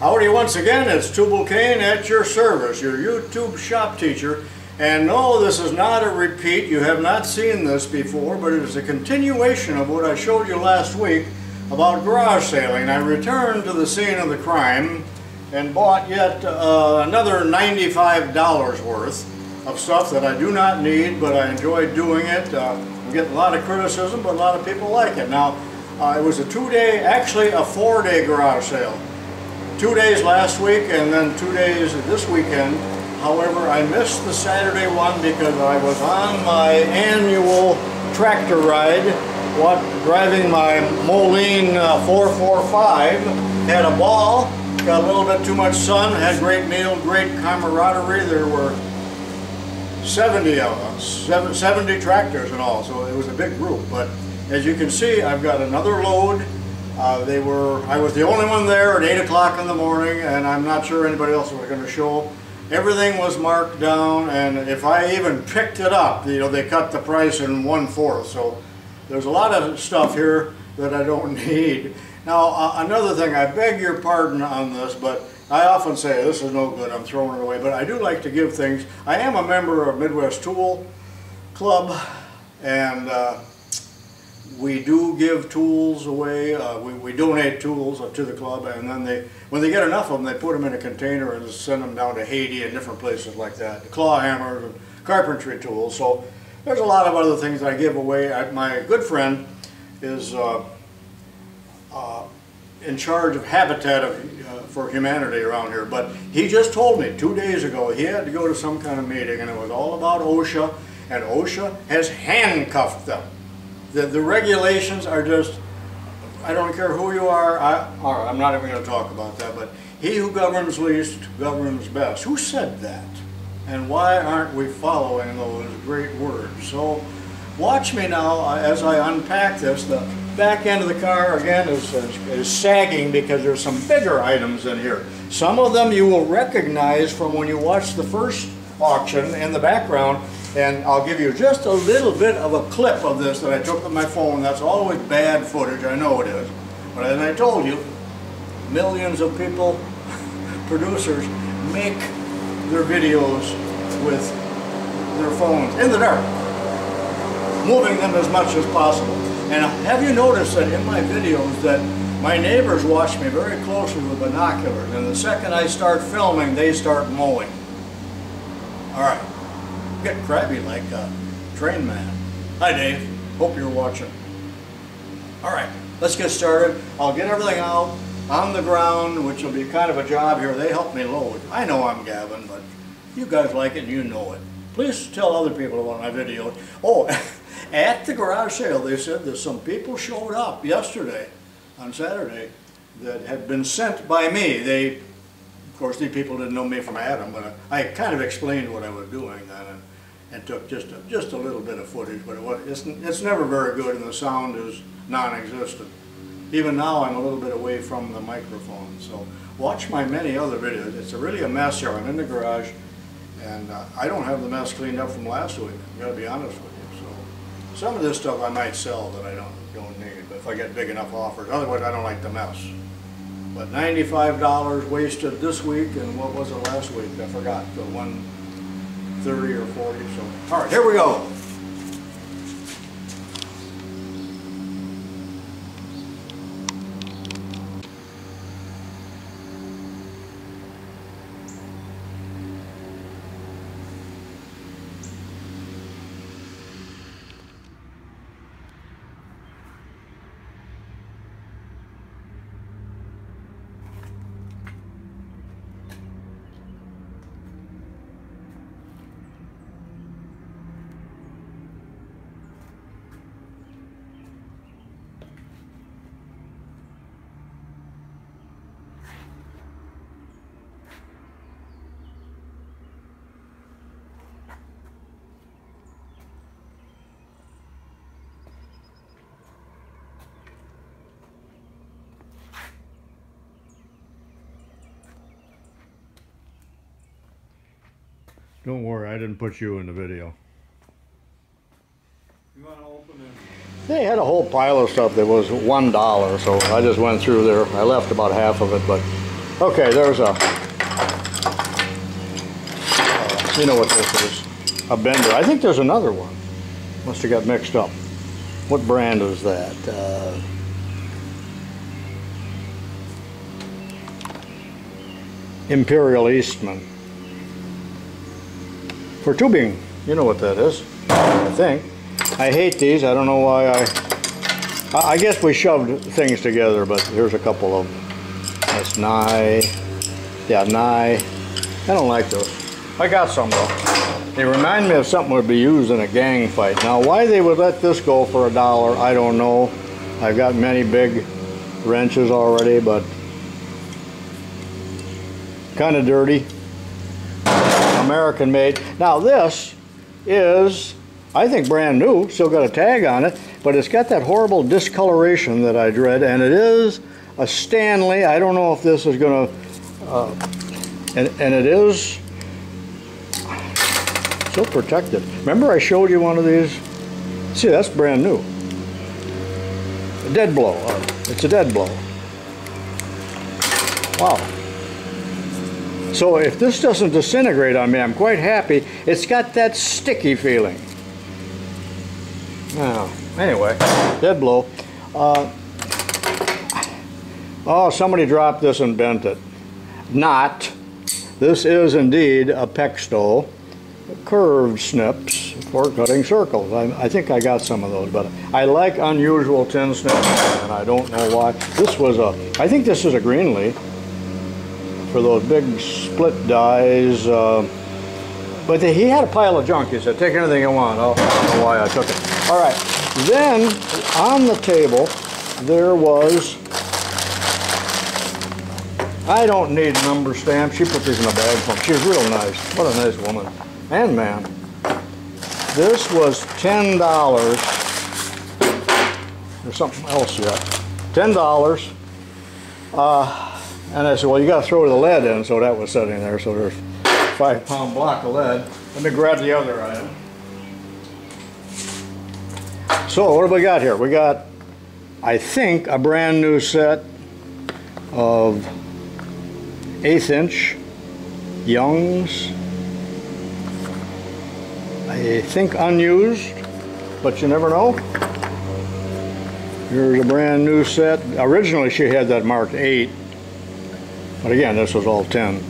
Howdy once again, it's Tubal Cain at your service, your YouTube shop teacher. And no, this is not a repeat, you have not seen this before, but it is a continuation of what I showed you last week about garage sailing. I returned to the scene of the crime and bought yet uh, another $95 worth of stuff that I do not need, but I enjoy doing it. Uh, I'm getting a lot of criticism, but a lot of people like it. Now, uh, it was a two-day, actually a four-day garage sale two days last week and then two days this weekend. However, I missed the Saturday one because I was on my annual tractor ride, what, driving my Moline uh, 445. Had a ball, got a little bit too much sun, had great meal, great camaraderie. There were 70 of us, 70 tractors and all, so it was a big group. But as you can see, I've got another load uh, they were, I was the only one there at 8 o'clock in the morning and I'm not sure anybody else was going to show. Everything was marked down and if I even picked it up, you know, they cut the price in one-fourth. So there's a lot of stuff here that I don't need. Now, uh, another thing, I beg your pardon on this, but I often say this is no good, I'm throwing it away, but I do like to give things. I am a member of Midwest Tool Club and uh, we do give tools away. Uh, we, we donate tools to the club, and then they, when they get enough of them, they put them in a container and send them down to Haiti and different places like that. The claw hammers and carpentry tools. So there's a lot of other things I give away. I, my good friend is uh, uh, in charge of Habitat of, uh, for Humanity around here, but he just told me two days ago he had to go to some kind of meeting, and it was all about OSHA, and OSHA has handcuffed them the, the regulations are just, I don't care who you are, I, I'm not even going to talk about that, but he who governs least governs best. Who said that? And why aren't we following those great words? So watch me now uh, as I unpack this. The back end of the car, again, is, is sagging because there's some bigger items in here. Some of them you will recognize from when you watch the first auction in the background and I'll give you just a little bit of a clip of this that I took with my phone. That's always bad footage, I know it is. But as I told you, millions of people, producers, make their videos with their phones in the dark, moving them as much as possible. And have you noticed that in my videos that my neighbors watch me very closely with binoculars, and the second I start filming, they start mowing. All right getting crabby like a train man. Hi Dave, hope you're watching. All right, let's get started. I'll get everything out on the ground, which will be kind of a job here. They help me load. I know I'm Gavin, but you guys like it and you know it. Please tell other people about my video. Oh, at the garage sale, they said that some people showed up yesterday, on Saturday, that had been sent by me. They, of course, these people didn't know me from Adam, but I, I kind of explained what I was doing then and took just a, just a little bit of footage, but it was, it's, it's never very good and the sound is non-existent. Even now I'm a little bit away from the microphone, so watch my many other videos. It's a really a mess here. I'm in the garage and uh, I don't have the mess cleaned up from last week, I've got to be honest with you. So some of this stuff I might sell that I don't, don't need, but if I get big enough offers. Otherwise I don't like the mess. But $95 wasted this week and what was it last week? I forgot, the one 30 or 40. So, all right, here we go. Don't worry, I didn't put you in the video. They had a whole pile of stuff that was one dollar, so I just went through there. I left about half of it, but Okay, there's a, uh, you know what this is, a bender. I think there's another one. Must have got mixed up. What brand is that? Uh, Imperial Eastman. For tubing, you know what that is, I think. I hate these, I don't know why I, I guess we shoved things together, but here's a couple of them. That's Nye, yeah, Nye. I don't like those. I got some though. They remind me of something would be used in a gang fight. Now, why they would let this go for a dollar, I don't know. I've got many big wrenches already, but kind of dirty. American made. Now this is, I think brand new, still got a tag on it, but it's got that horrible discoloration that I dread, and it is a Stanley. I don't know if this is gonna, uh, and, and it is so protected. Remember I showed you one of these? See, that's brand new. A dead blow. It's a dead blow. Wow. So if this doesn't disintegrate on me, I'm quite happy. It's got that sticky feeling. Now, anyway, dead blow. Uh, oh, somebody dropped this and bent it. Not. This is indeed a Pexto curved snips for cutting circles. I, I, think I got some of those, but I like unusual tin snips, and I don't know why. This was a, I think this is a Greenlee for those big split dies. Uh, but the, he had a pile of junk. He said, take anything you want. Oh, I don't know why I took it. All right. Then on the table, there was, I don't need number stamps. She put these in a bag for me. She's real nice. What a nice woman. And man, this was $10. There's something else yet. $10. Uh, and I said, well, you got to throw the lead in, so that was sitting there. So there's five pound block of lead. Let me grab the other item. So what have we got here? We got, I think, a brand new set of eighth inch Young's. I think unused, but you never know. Here's a brand new set. Originally she had that marked 8, but again, this was all 10.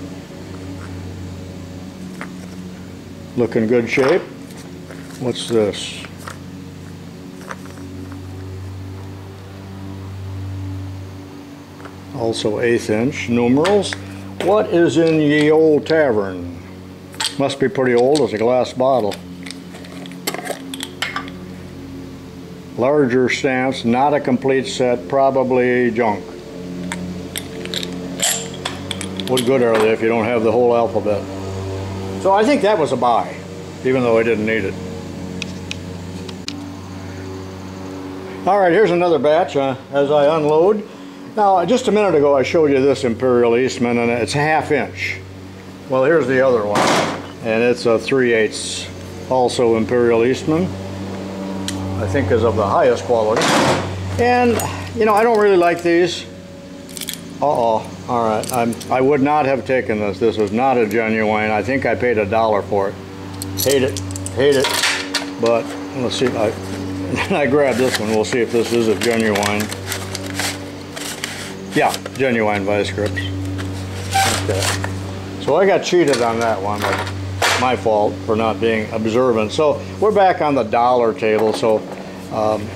Look in good shape. What's this? Also eighth inch numerals. What is in ye old tavern? Must be pretty old as a glass bottle. Larger stamps, not a complete set, probably junk. What good are they if you don't have the whole alphabet? So I think that was a buy, even though I didn't need it. All right, here's another batch uh, as I unload. Now, just a minute ago, I showed you this Imperial Eastman, and it's a half inch. Well, here's the other one, and it's a 3 8 also Imperial Eastman. I think is of the highest quality. And, you know, I don't really like these. Uh-oh. All right. I'm, I would not have taken this. This was not a genuine. I think I paid a dollar for it. Hate it. Hate it. But let's see. I, I grabbed this one. We'll see if this is a genuine. Yeah, genuine vice grips. Okay. So I got cheated on that one. My fault for not being observant. So we're back on the dollar table. So um,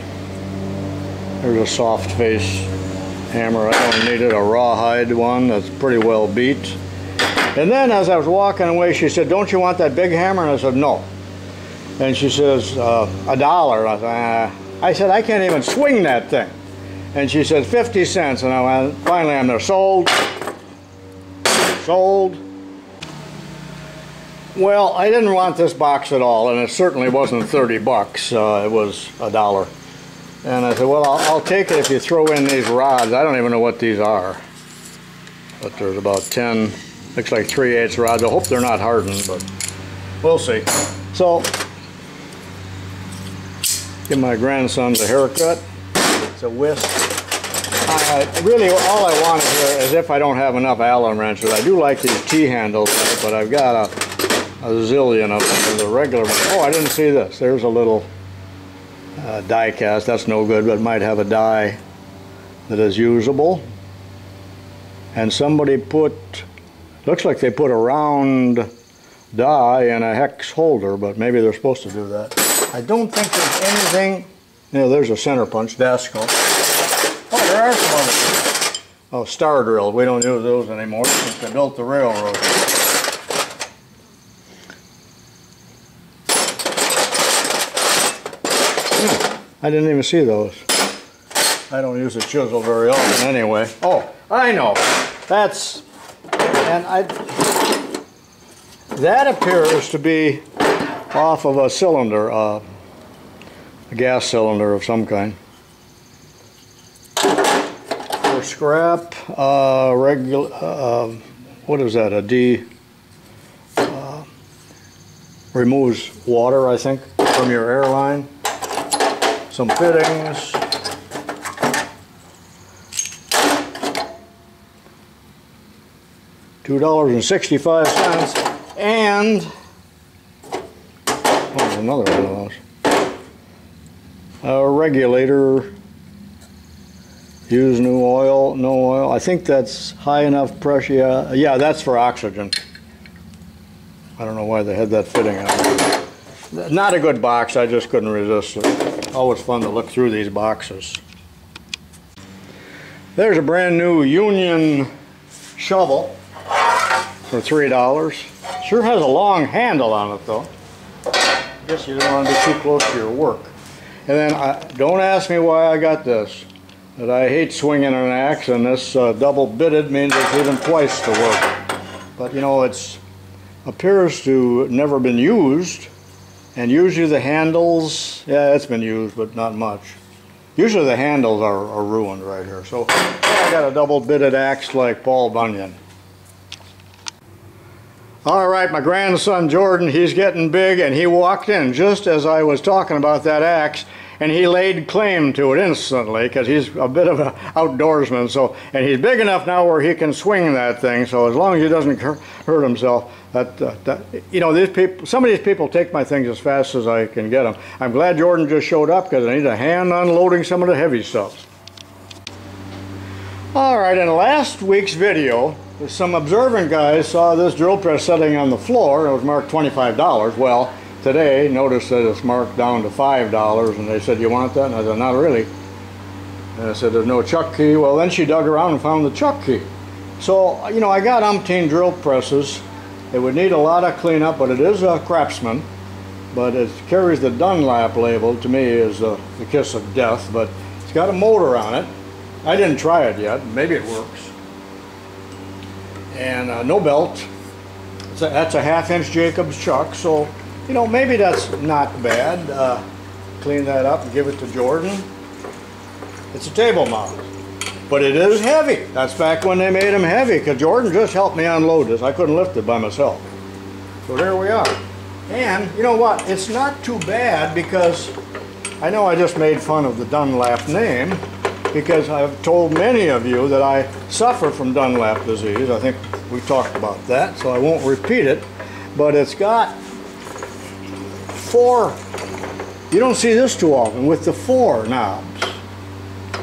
there's a soft face hammer. I don't need it, a rawhide one that's pretty well beat. And then as I was walking away, she said, don't you want that big hammer? And I said, no. And she says, uh, a dollar. I said, ah. I said, I can't even swing that thing. And she said, 50 cents. And I went, finally I'm there, sold, sold. Well, I didn't want this box at all, and it certainly wasn't 30 bucks. Uh, it was a dollar. And I said, well, I'll, I'll, take it if you throw in these rods. I don't even know what these are. But there's about 10, looks like 3 8 rods. I hope they're not hardened, but we'll see. So, give my grandsons a haircut. It's a whisk. I, really, all I want here uh, is if I don't have enough Allen wrenches. I do like these T-handles, but I've got a, a zillion of them. The regular one. Oh, I didn't see this. There's a little uh, die cast. That's no good, but might have a die that is usable. And somebody put, looks like they put a round die in a hex holder, but maybe they're supposed to do that. I don't think there's anything, you know, there's a center punch, Dasco. Oh, there are some other. Oh, star drills, we don't use those anymore since they built the railroad. I didn't even see those. I don't use a chisel very often anyway. Oh, I know. That's, and I, that appears to be off of a cylinder, uh, a gas cylinder of some kind. For scrap, uh, regular, uh, what is that, a D, uh, removes water, I think, from your airline. Some fittings. Two dollars and sixty-five cents, and Oh, another one of those. A regulator. Use new oil, no oil. I think that's high enough pressure. Yeah, yeah, that's for oxygen. I don't know why they had that fitting on. Not a good box. I just couldn't resist it. Always fun to look through these boxes. There's a brand new Union shovel for three dollars. Sure has a long handle on it though. Guess you don't want to be too close to your work. And then, I, don't ask me why I got this. But I hate swinging an axe, and this uh, double bitted means it's even twice the work. But you know, it's appears to never been used, and usually the handles, yeah, it's been used, but not much. Usually the handles are, are ruined right here. So I got a double bitted axe like Paul Bunyan. All right, my grandson Jordan, he's getting big and he walked in just as I was talking about that axe and he laid claim to it instantly because he's a bit of an outdoorsman. So, and he's big enough now where he can swing that thing. So as long as he doesn't hurt himself, that, uh, that you know, these people, some of these people take my things as fast as I can get them. I'm glad Jordan just showed up because I need a hand unloading some of the heavy stuff. All right, in last week's video, some observant guys saw this drill press sitting on the floor. It was marked $25. Well, today, notice that it's marked down to $5, and they said, you want that? And I said, not really. And I said, there's no chuck key. Well, then she dug around and found the chuck key. So, you know, I got umpteen drill presses. It would need a lot of cleanup, but it is a Craftsman. But it carries the Dunlap label, to me, is uh, the kiss of death. But it's got a motor on it. I didn't try it yet. Maybe it works. And uh, no belt. That's a half inch Jacobs chuck. So, you know, maybe that's not bad. Uh, clean that up and give it to Jordan. It's a table mount. But it is heavy. That's back when they made them heavy because Jordan just helped me unload this. I couldn't lift it by myself. So there we are. And you know what? It's not too bad because I know I just made fun of the Dunlap name because I've told many of you that I suffer from Dunlap disease. I think we talked about that, so I won't repeat it. But it's got four, you don't see this too often, with the four knobs.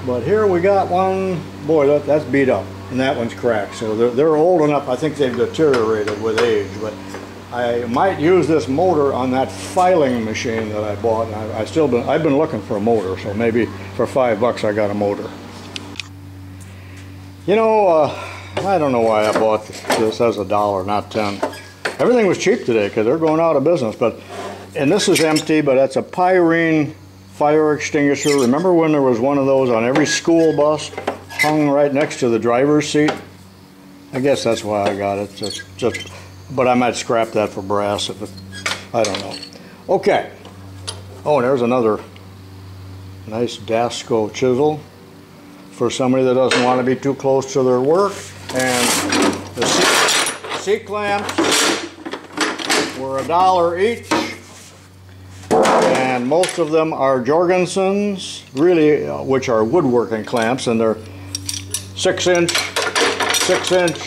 But here we got one, boy, that, that's beat up, and that one's cracked. So they're, they're old enough, I think they've deteriorated with age. But I might use this motor on that filing machine that I bought. And I, I still been, I've been looking for a motor, so maybe for five bucks I got a motor. You know, uh, I don't know why I bought this, this as a dollar, not ten. Everything was cheap today because they're going out of business. But and this is empty, but that's a Pyrene fire extinguisher. Remember when there was one of those on every school bus, hung right next to the driver's seat? I guess that's why I got it. Just, just but I might scrap that for brass if it, I don't know. Okay. Oh, and there's another nice Dasco chisel for somebody that doesn't want to be too close to their work. And the C-clamps were a dollar each. Most of them are Jorgensen's, really, uh, which are woodworking clamps, and they're six inch, six inch.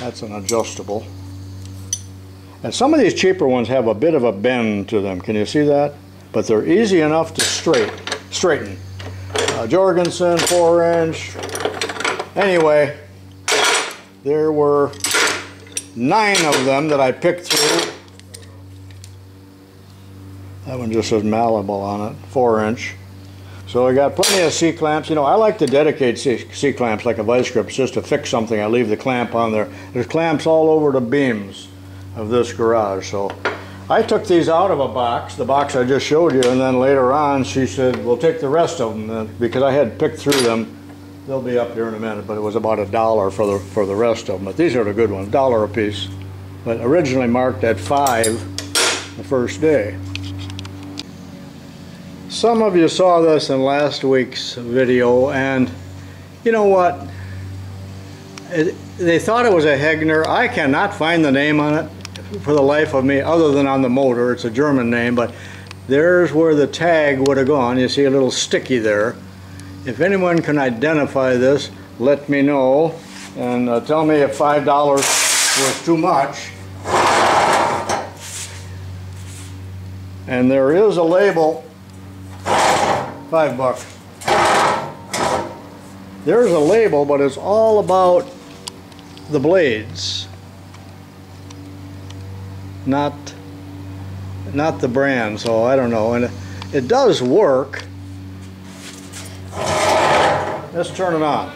That's an adjustable. And some of these cheaper ones have a bit of a bend to them. Can you see that? But they're easy enough to straight, straighten. Uh, Jorgensen, four inch. Anyway, there were nine of them that I picked through. That one just says malleable on it, four inch. So I got plenty of C-clamps. You know, I like to dedicate C-clamps like a vice grip just to fix something. I leave the clamp on there. There's clamps all over the beams of this garage. So I took these out of a box, the box I just showed you, and then later on she said, we'll take the rest of them because I had picked through them. They'll be up here in a minute, but it was about a dollar for the, for the rest of them. But these are the good ones, dollar a piece. But originally marked at five the first day. Some of you saw this in last week's video and you know what? It, they thought it was a Hegner. I cannot find the name on it for the life of me other than on the motor. It's a German name but there's where the tag would have gone. You see a little sticky there. If anyone can identify this, let me know and uh, tell me if $5 was too much. And there is a label Five bucks. There's a label, but it's all about the blades. Not, not the brand, so I don't know. And it, it does work. Let's turn it on.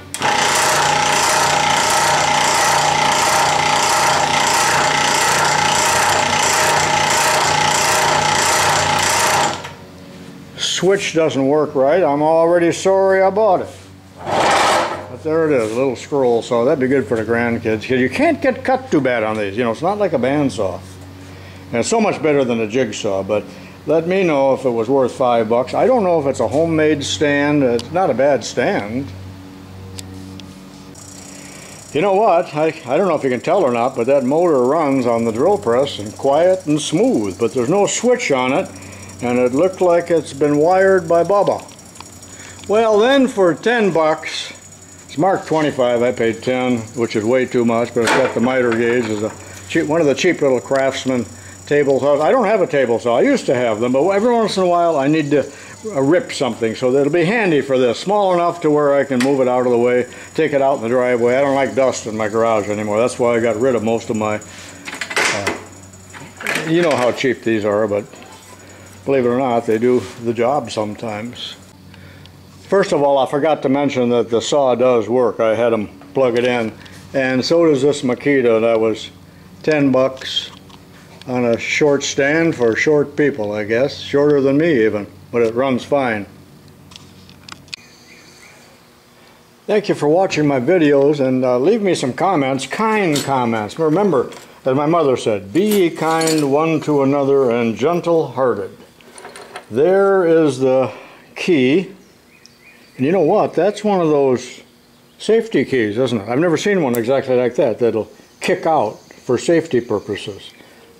Switch doesn't work right, I'm already sorry I bought it. But there it is, a little scroll, saw. that'd be good for the grandkids, because you can't get cut too bad on these. You know, it's not like a bandsaw. And it's so much better than a jigsaw, but let me know if it was worth five bucks. I don't know if it's a homemade stand. It's not a bad stand. You know what? I, I don't know if you can tell or not, but that motor runs on the drill press and quiet and smooth, but there's no switch on it and it looked like it's been wired by Baba. Well then for 10 bucks, it's marked 25, I paid 10, which is way too much, but it's got the miter gauge as a cheap, one of the cheap little craftsman table saws. I don't have a table saw, I used to have them, but every once in a while I need to uh, rip something so that it'll be handy for this. Small enough to where I can move it out of the way, take it out in the driveway. I don't like dust in my garage anymore. That's why I got rid of most of my, uh, you know how cheap these are, but believe it or not, they do the job sometimes. First of all, I forgot to mention that the saw does work. I had them plug it in. And so does this Makita. That was 10 bucks on a short stand for short people, I guess. Shorter than me even, but it runs fine. Thank you for watching my videos and uh, leave me some comments, kind comments. Remember, as my mother said, be kind one to another and gentle-hearted. There is the key. And you know what? That's one of those safety keys, isn't it? I've never seen one exactly like that that'll kick out for safety purposes.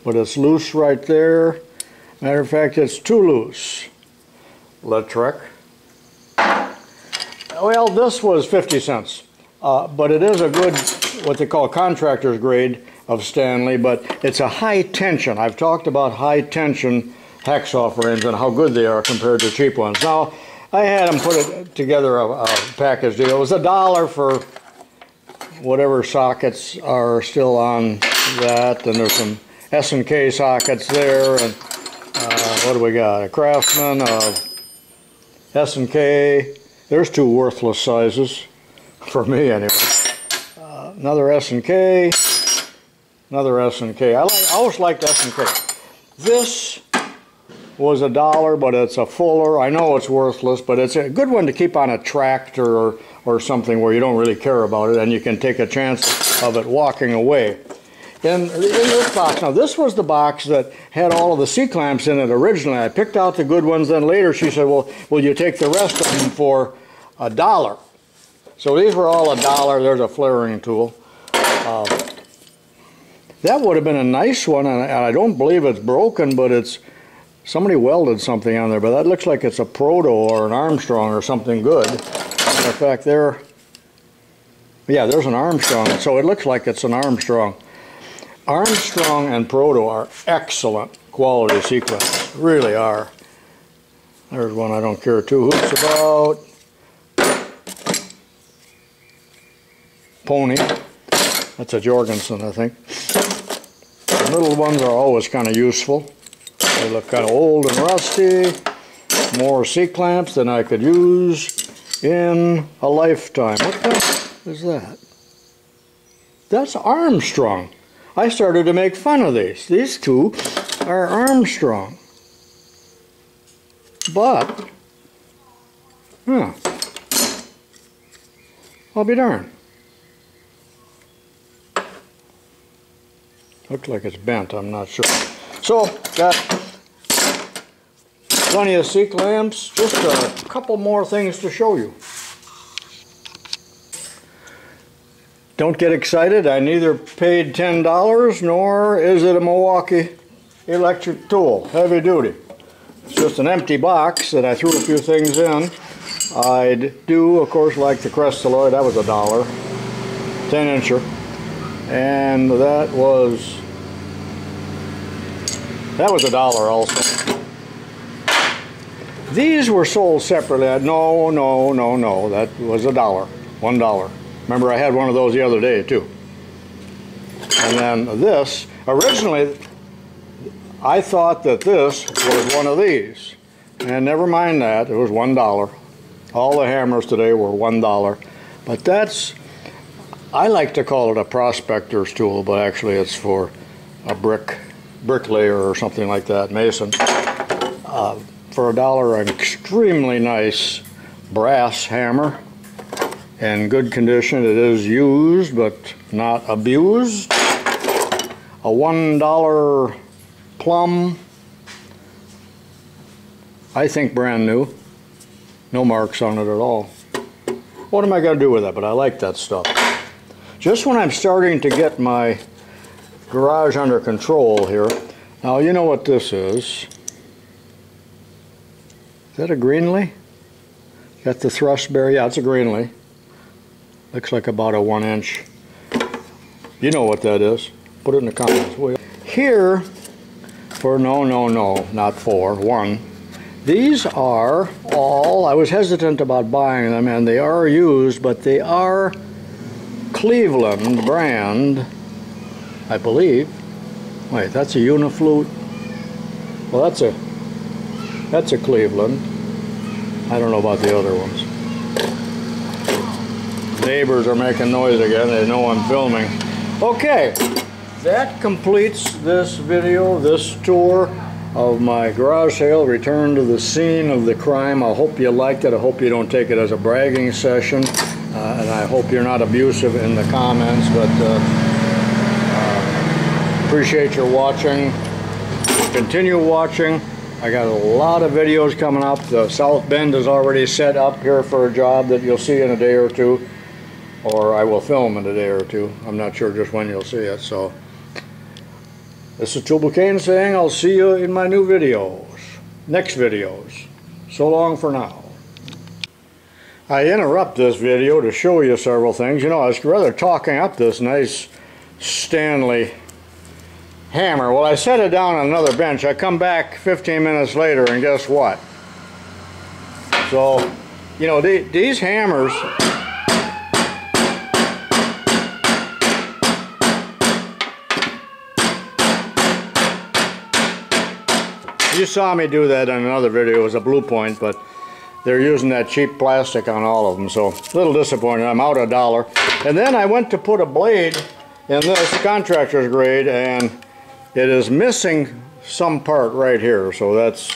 But it's loose right there. Matter of fact, it's too loose. Letrek. Well, this was 50 cents. Uh, but it is a good, what they call contractor's grade of Stanley, but it's a high tension. I've talked about high tension hacksaw frames and how good they are compared to cheap ones. Now, I had them put it together a, a package deal. It was a dollar for whatever sockets are still on that, and there's some S&K sockets there, and uh, what do we got? A Craftsman, uh, S&K. There's two worthless sizes, for me anyway. Uh, another S&K, another S&K. I, like, I always liked S&K. This was a dollar, but it's a fuller. I know it's worthless, but it's a good one to keep on a tractor or, or something where you don't really care about it and you can take a chance of it walking away. In, in this box, now this was the box that had all of the C-clamps in it originally. I picked out the good ones, then later she said, well, will you take the rest of them for a dollar? So these were all a dollar. There's a flaring tool. Uh, that would have been a nice one, and I don't believe it's broken, but it's Somebody welded something on there, but that looks like it's a Proto or an Armstrong or something good. In fact, there, Yeah, there's an Armstrong, so it looks like it's an Armstrong. Armstrong and Proto are excellent quality sequins, really are. There's one I don't care two hoots about. Pony, that's a Jorgensen, I think. The little ones are always kind of useful. They look kind of old and rusty. More C-clamps than I could use in a lifetime. What the is that? That's Armstrong. I started to make fun of these. These two are Armstrong. But, huh, I'll be darned. Looks like it's bent, I'm not sure. So, got plenty of C-clamps, just a couple more things to show you. Don't get excited, I neither paid $10 nor is it a Milwaukee electric tool, heavy duty. It's just an empty box that I threw a few things in. I'd do, of course, like the Crestoloy, that was a dollar, 10 incher. And that was that was a dollar also. These were sold separately. No, no, no, no. That was a dollar. One dollar. Remember I had one of those the other day too. And then this, originally I thought that this was one of these. And never mind that, it was one dollar. All the hammers today were one dollar. But that's, I like to call it a prospector's tool, but actually it's for a brick bricklayer or something like that, mason, uh, for a dollar an extremely nice brass hammer in good condition. It is used but not abused. A one dollar plum, I think brand new. No marks on it at all. What am I going to do with that? But I like that stuff. Just when I'm starting to get my garage under control here. Now you know what this is. Is that a Greenlee? Got the thrust bear, yeah it's a Greenlee. Looks like about a one inch. You know what that is. Put it in the comments. Here, for no, no, no, not four, one. These are all, I was hesitant about buying them and they are used, but they are Cleveland brand I believe. Wait, that's a Uniflute. Well, that's a that's a Cleveland. I don't know about the other ones. Neighbors are making noise again. They know I'm filming. Okay, that completes this video, this tour of my garage sale, return to the scene of the crime. I hope you liked it. I hope you don't take it as a bragging session. Uh, and I hope you're not abusive in the comments, but uh, Appreciate your watching. Continue watching. I got a lot of videos coming up. The South Bend is already set up here for a job that you'll see in a day or two. Or I will film in a day or two. I'm not sure just when you'll see it. So this is Tubal Cain I'll see you in my new videos. Next videos. So long for now. I interrupt this video to show you several things. You know, I was rather talking up this nice Stanley hammer. Well, I set it down on another bench. I come back 15 minutes later and guess what? So, you know, the, these hammers, you saw me do that in another video. It was a blue point, but they're using that cheap plastic on all of them. So, a little disappointed. I'm out a dollar. And then I went to put a blade in this contractor's grade and it is missing some part right here, so that's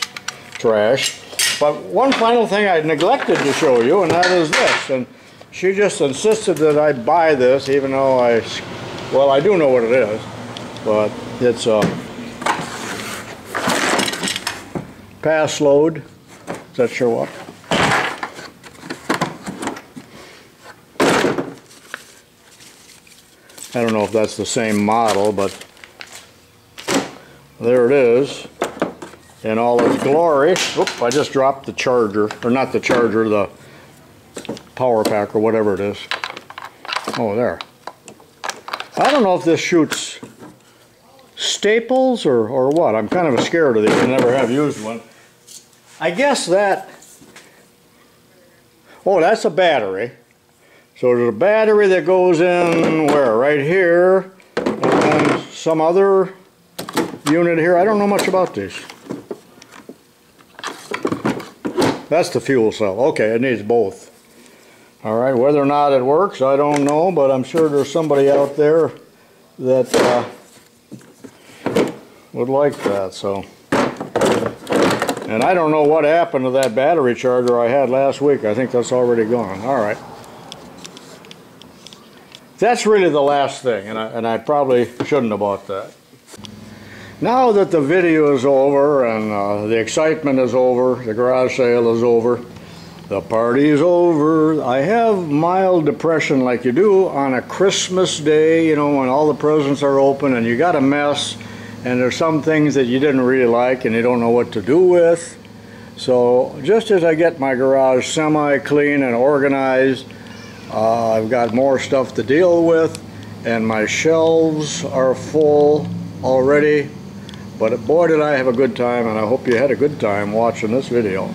trash. But one final thing I neglected to show you, and that is this. And she just insisted that I buy this, even though I, well, I do know what it is, but it's a Paslode. Does that show up? I don't know if that's the same model, but there it is in all its glory. Oop, I just dropped the charger, or not the charger, the power pack or whatever it is. Oh, there. I don't know if this shoots staples or, or what. I'm kind of scared of these. I never have used one. I guess that... Oh, that's a battery. So there's a battery that goes in where? Right here. And some other unit here. I don't know much about these. That's the fuel cell. Okay, it needs both. All right, whether or not it works, I don't know, but I'm sure there's somebody out there that uh, would like that, so. And I don't know what happened to that battery charger I had last week. I think that's already gone. All right. That's really the last thing, and I, and I probably shouldn't have bought that. Now that the video is over and uh, the excitement is over, the garage sale is over, the party is over. I have mild depression like you do on a Christmas day, you know, when all the presents are open and you got a mess and there's some things that you didn't really like and you don't know what to do with. So just as I get my garage semi-clean and organized, uh, I've got more stuff to deal with and my shelves are full already. But boy did I have a good time and I hope you had a good time watching this video.